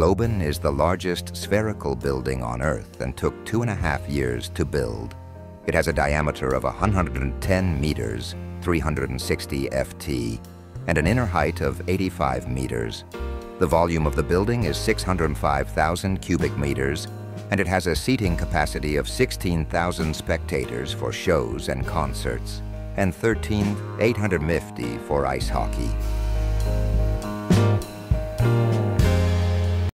Globen is the largest spherical building on Earth and took two and a half years to build. It has a diameter of 110 meters, 360 ft, and an inner height of 85 meters. The volume of the building is 605,000 cubic meters, and it has a seating capacity of 16,000 spectators for shows and concerts, and 13,850 for ice hockey.